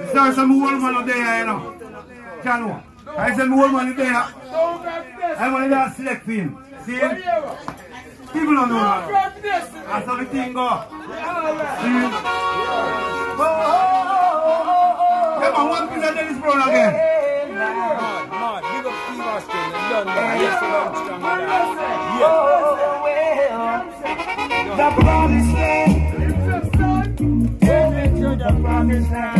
You saw some old man up there, you know. John, I said, old man is there. I want to select for him. See him? People don't know that. That's how the thing go. See? Yeah, man, one piece of Dennis Brown again. Mad, mad. Big up Steve Austin. And done that. Yes, I'm strong with that. Yeah. The promised land. Take me to the promised land.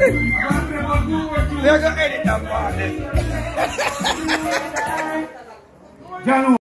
We're going to edit that part. John,